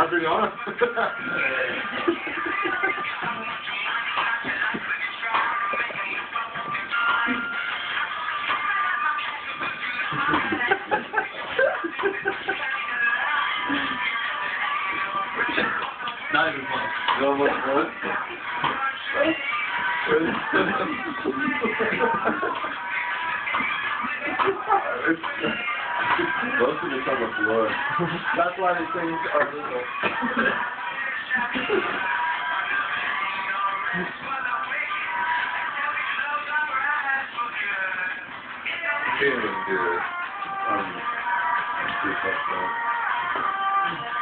Going? Not even close. You almost? Most That's why these things are legal. Feeling good.